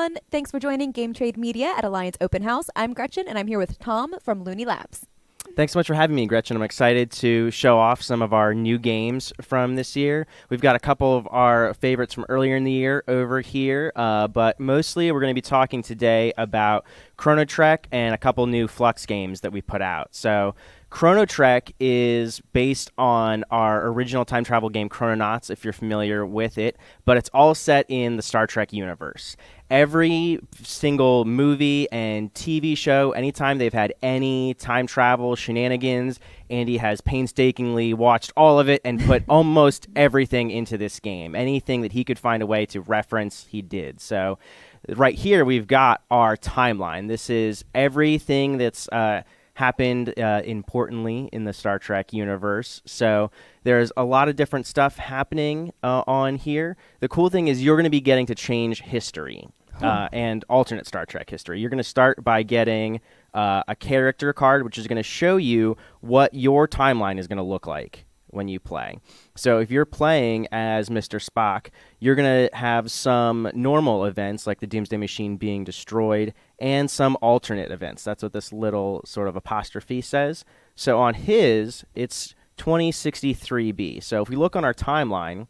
everyone. Thanks for joining Game Trade Media at Alliance Open House. I'm Gretchen, and I'm here with Tom from Looney Labs. Thanks so much for having me, Gretchen. I'm excited to show off some of our new games from this year. We've got a couple of our favorites from earlier in the year over here, uh, but mostly we're going to be talking today about Chrono Trek and a couple new Fluxx games that we put out. So, Chrono Trek is based on our original time travel game Chrononauts, if you're familiar with it, but it's all set in the Star Trek universe. Every single movie and TV show, anytime they've had any time travel shenanigans, Andy has painstakingly watched all of it and put almost everything into this game. Anything that he could find a way to reference, he did. So, right here, we've got our timeline. This is everything that's. Uh, happened uh, importantly in the Star Trek universe. So there's a lot of different stuff happening uh, on here. The cool thing is you're going to be getting to change history uh, and alternate Star Trek history. You're going to start by getting uh, a character card, which is going to show you what your timeline is going to look like when you play. So if you're playing as Mr. Spock, you're going to have some normal events like the Doomsday Machine being destroyed and some alternate events. That's what this little sort of apostrophe says. So on his, it's 2063B. So if we look on our timeline,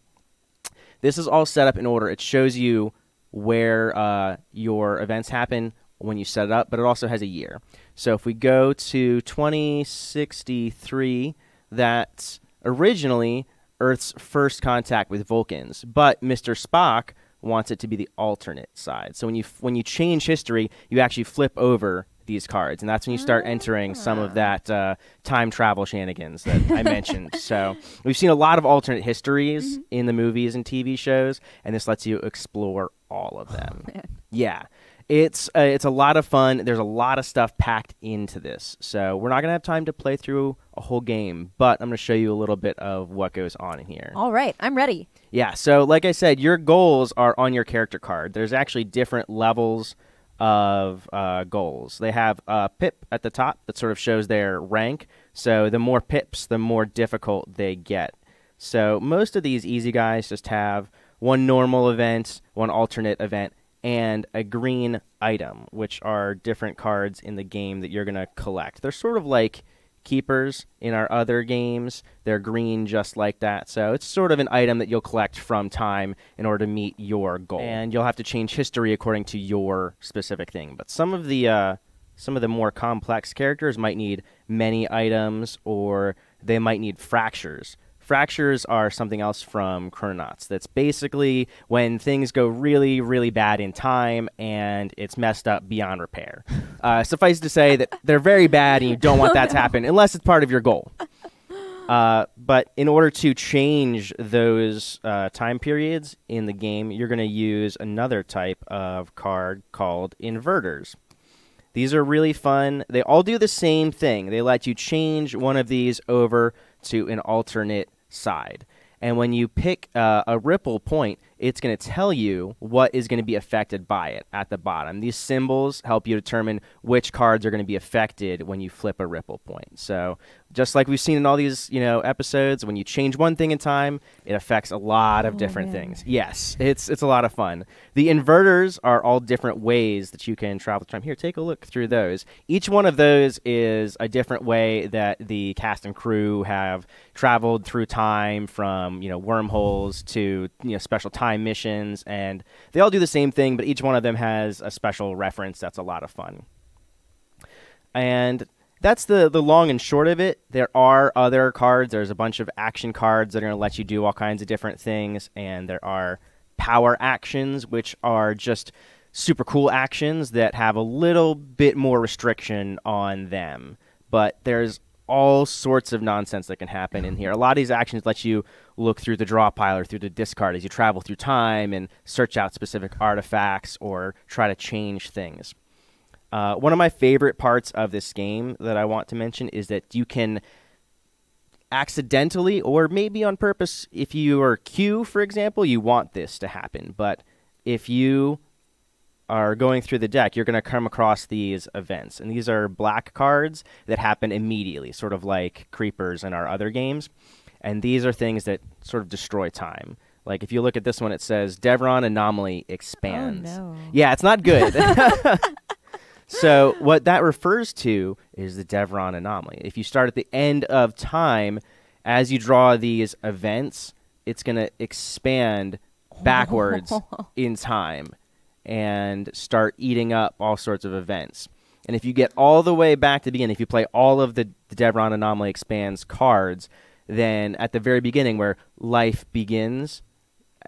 this is all set up in order. It shows you where uh, your events happen when you set it up, but it also has a year. So if we go to 2063, that's originally Earth's first contact with Vulcans, but Mr. Spock wants it to be the alternate side. So when you when you change history, you actually flip over these cards, and that's when you start entering some of that uh, time travel shenanigans that I mentioned. So we've seen a lot of alternate histories Mm-hmm. in the movies and TV shows, and this lets you explore all of them. yeah. It's uh, it's a lot of fun. There's a lot of stuff packed into this, so we're not gonna have time to play through a whole game. But I'm gonna show you a little bit of what goes on in here. All right, I'm ready. Yeah, so like I said, your goals are on your character card. There's actually different levels of uh, goals. They have a pip at the top that sort of shows their rank. So the more pips, the more difficult they get. So most of these easy guys just have one normal event, one alternate event, and a green item, which are different cards in the game that you're going to collect. They're sort of like keepers in our other games. They're green just like that. So it's sort of an item that you'll collect from time in order to meet your goal. And you'll have to change history according to your specific thing. But some of the uh, some of the more complex characters might need many items or they might need fractures. Fractures are something else from Chrononauts. That's basically when things go really, really bad in time and it's messed up beyond repair. Uh, suffice to say that they're very bad and you don't want that to happen unless it's part of your goal. Uh, but in order to change those uh, time periods in the game, you're going to use another type of card called inverters. These are really fun. They all do the same thing. They let you change one of these over to an alternate side. And when you pick uh, a ripple point, it's going to tell you what is going to be affected by it at the bottom. These symbols help you determine which cards are going to be affected when you flip a ripple point. So, just like we've seen in all these, you know, episodes, when you change one thing in time, it affects a lot of oh, different things. Yes, it's it's a lot of fun. The inverters are all different ways that you can travel through time. Here, take a look through those. Each one of those is a different way that the cast and crew have traveled through time from, you know, wormholes to, you know, special time missions and they all do the same thing, but each one of them has a special reference that's a lot of fun. And that's the the long and short of it. There are other cards. There's a bunch of action cards that are going to let you do all kinds of different things, and there are power actions, which are just super cool actions that have a little bit more restriction on them. But there's all sorts of nonsense that can happen in here. A lot of these actions let you look through the draw pile or through the discard as you travel through time and search out specific artifacts or try to change things. Uh, one of my favorite parts of this game that I want to mention is that you can accidentally or maybe on purpose, if you are Q, for example, you want this to happen. But if you are going through the deck, you're going to come across these events. And these are black cards that happen immediately, sort of like creepers in our other games. And these are things that sort of destroy time. Like if you look at this one, it says Devron anomaly expands. Oh, no. Yeah, it's not good. so what that refers to is the Devron anomaly. If you start at the end of time, as you draw these events, it's going to expand backwards in time and start eating up all sorts of events. And if you get all the way back to the beginning, if you play all of the, Devron Anomaly Expands cards, then at the very beginning where life begins,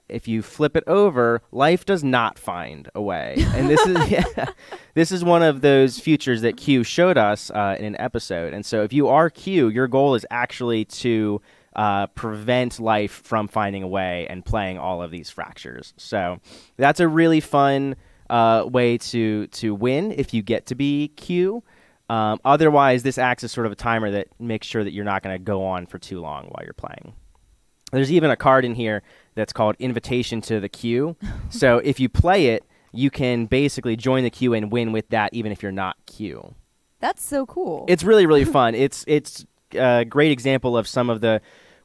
if you flip it over, life does not find a way. And this is yeah, this is one of those futures that Q showed us uh, in an episode. And so if you are Q, your goal is actually to uh, prevent life from finding a way and playing all of these fractures. So that's a really fun uh, way to to win if you get to be Q. Um, otherwise, this acts as sort of a timer that makes sure that you're not going to go on for too long while you're playing. There's even a card in here that's called Invitation to the Queue. so if you play it, you can basically join the queue and win with that, even if you're not Q. That's so cool. It's really really fun. It's it's a great example of some of the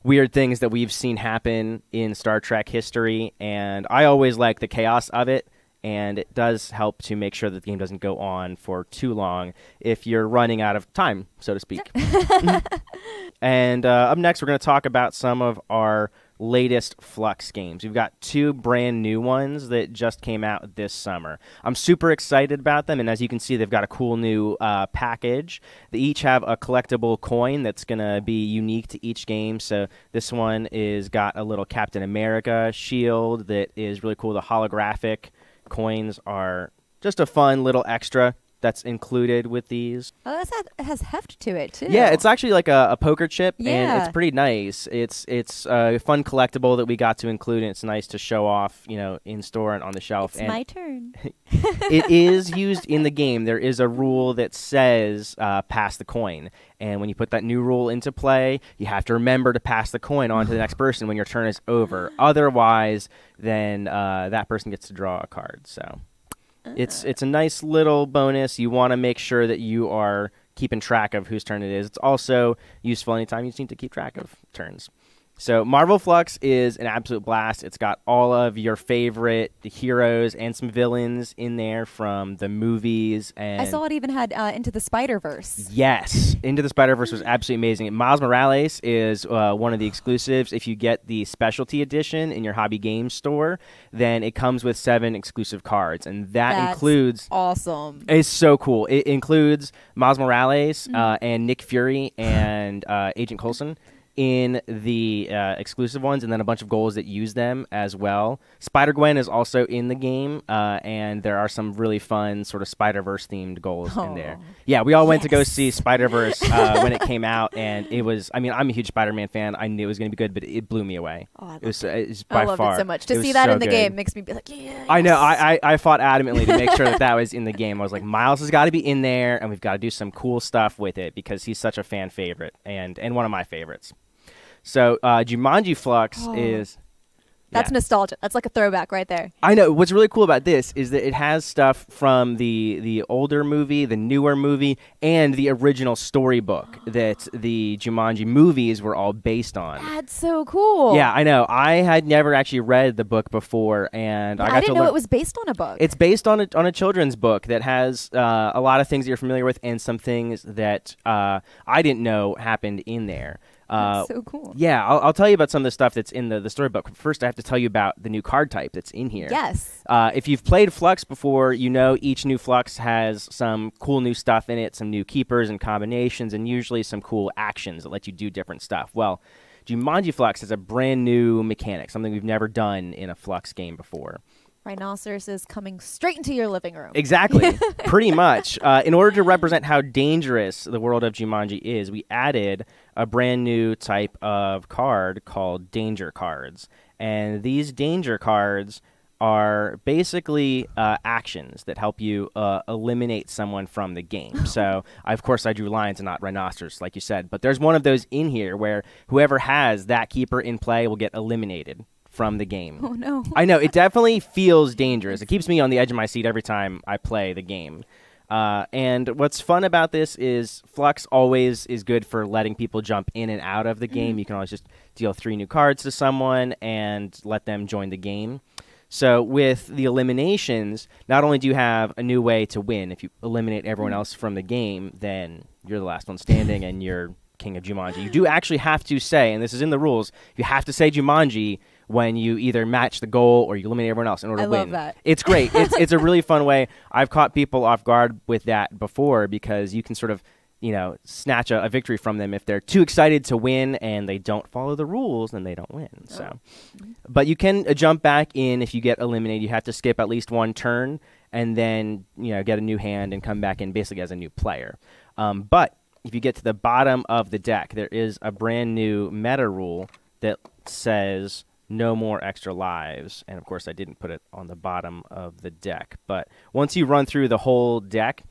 weird things that we've seen happen in Star Trek history, and I always like the chaos of it. And it does help to make sure that the game doesn't go on for too long if you're running out of time, so to speak. and uh, up next, we're going to talk about some of our latest Fluxx games. We've got two brand new ones that just came out this summer. I'm super excited about them, and as you can see, they've got a cool new uh, package. They each have a collectible coin that's going to be unique to each game. So this one is got a little Captain America shield that is really cool. The holographic coins are just a fun little extra that's included with these. oh, it has heft to it too. Yeah, it's actually like a, a poker chip, and it's pretty nice. It's it's a fun collectible that we got to include, and it's nice to show off, you know, in store and on the shelf. It's and my turn. it is used in the game. There is a rule that says uh, pass the coin, and when you put that new rule into play, you have to remember to pass the coin on to the next person when your turn is over. Otherwise, then uh, that person gets to draw a card. So it's it's a nice little bonus. You want to make sure that you are keeping track of whose turn it is. It's also useful anytime you just need to keep track of turns. So Marvel Fluxx is an absolute blast. It's got all of your favorite heroes and some villains in there from the movies and I saw it even had uh, into the Spider Verse. Yes, Into the Spider Verse was absolutely amazing. Miles Morales is uh, one of the exclusives. If you get the specialty edition in your hobby games store, then it comes with seven exclusive cards, and that That's includes. Awesome. It's so cool. It includes Miles Morales uh, and Nick Fury and uh, Agent Coulson in the uh, exclusive ones, and then a bunch of goals that use them as well. Spider Gwen is also in the game, uh, and there are some really fun sort of Spider Verse themed goals in there. Yeah, we all went to go see Spider Verse uh, when it came out, and it was. I mean, I'm a huge Spider Man fan. I knew it was going to be good, but it blew me away. Oh, I It was, loved uh, by I loved far it so much. To see that so in the good. game makes me be like, yeah. I know. I, I, I fought adamantly to make sure that that was in the game. I was like, Miles has got to be in there, and we've got to do some cool stuff with it because he's such a fan favorite and and one of my favorites. So uh, Jumanji Fluxx Oh. is. That's yeah. nostalgia. That's like a throwback right there. I know. What's really cool about this is that it has stuff from the the older movie, the newer movie, and the original storybook that the Jumanji movies were all based on. That's so cool. Yeah, I know. I had never actually read the book before, and I I, got didn't to know learn. it was based on a book. It's based on a, on a children's book that has uh, a lot of things that you're familiar with and some things that uh, I didn't know happened in there. Uh, so cool. yeah, I'll, I'll tell you about some of the stuff that's in the, the storybook. First, I have to tell you about the new card type that's in here. Yes. Uh, if you've played Fluxx before, you know each new Fluxx has some cool new stuff in it, some new keepers and combinations, and usually some cool actions that let you do different stuff. Well, Jumanji Fluxx has a brand new mechanic, something we've never done in a Fluxx game before. Rhinoceros is coming straight into your living room. Exactly, pretty much. Uh, in order to represent how dangerous the world of Jumanji is, we added a brand new type of card called Danger Cards. And these Danger Cards are basically uh, actions that help you uh, eliminate someone from the game. so, I, of course, I drew lions and not rhinoceros, like you said. But there's one of those in here where whoever has that keeper in play will get eliminated from the game. oh no. I know it definitely feels dangerous. It keeps me on the edge of my seat every time I play the game. Uh, and what's fun about this is Fluxx always is good for letting people jump in and out of the game. Mm-hmm. You can always just deal three new cards to someone and let them join the game. So with the eliminations, not only do you have a new way to win, if you eliminate everyone Mm-hmm. else from the game, then you're the last one standing and you're king of Jumanji. You do actually have to say, and this is in the rules, you have to say Jumanji when you either match the goal or you eliminate everyone else in order I to love win. that. It's great. it's it's a really fun way. I've caught people off guard with that before because you can sort of you know snatch a, a victory from them if they're too excited to win and they don't follow the rules then they don't win so but you can uh, jump back in if you get eliminated you have to skip at least one turn and then you know get a new hand and come back in basically as a new player um, but if you get to the bottom of the deck there is a brand new meta rule that says no more extra lives. And of course i didn't put it on the bottom of the deck. But once you run through the whole deck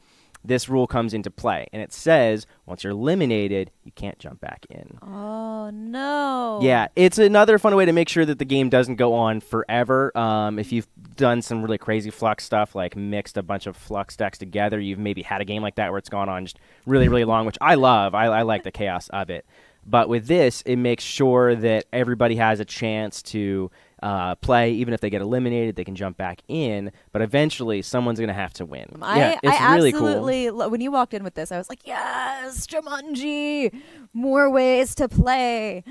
this rule comes into play. And it says once you're eliminated you can't jump back in. Oh no. yeah it's another fun way to make sure that the game doesn't go on forever. Um, if you've done some really crazy Fluxx stuff like mixed a bunch of Fluxx decks together you've maybe had a game like that where it's gone on just really really long which i love. I, I like the chaos of it but with this it makes sure that everybody has a chance to uh, play even if they get eliminated they can jump back in but eventually someone's going to have to win I, yeah it's I really cool absolutely lo- when you walked in with this, I was like, yes, Jumanji, more ways to play.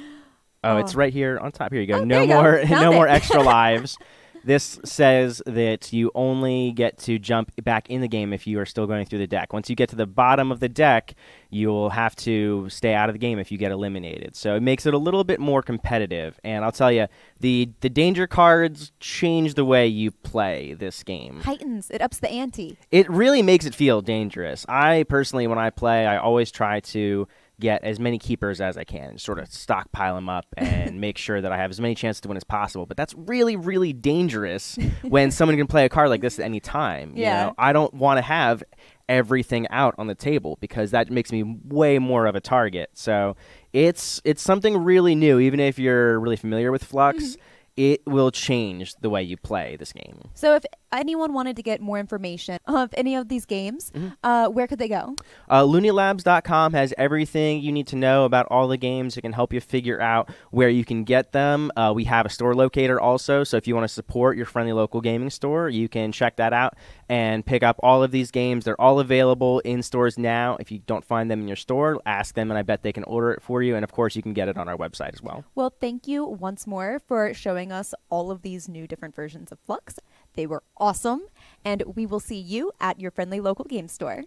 Oh, it's right here on top. Here you go. Oh, no go. more, Found no more extra lives. This says that you only get to jump back in the game if you are still going through the deck. Once you get to the bottom of the deck, you'll have to stay out of the game if you get eliminated. So it makes it a little bit more competitive. And I'll tell you, the the danger cards change the way you play this game. Heightens it ups the ante. It really makes it feel dangerous. I personally, when I play, I always try to get as many keepers as I can, sort of stockpile them up and make sure that I have as many chances to win as possible. But that's really, really dangerous when someone can play a card like this at any time. you Yeah. know? I don't want to have everything out on the table because that makes me way more of a target. So it's it's something really new. Even if you're really familiar with Fluxx, mm-hmm. It will change the way you play this game. So if anyone wanted to get more information of any of these games, Mm-hmm. uh, where could they go? Uh, LooneyLabs.com has everything you need to know about all the games. It can help you figure out where you can get them. Uh, we have a store locator also, so if you want to support your friendly local gaming store, you can check that out and pick up all of these games. They're all available in stores now. If you don't find them in your store, ask them, and I bet they can order it for you. And of course, you can get it on our website as well. Well, thank you once more for showing us all of these new different versions of Fluxx. They were awesome, and we will see you at your friendly local game store.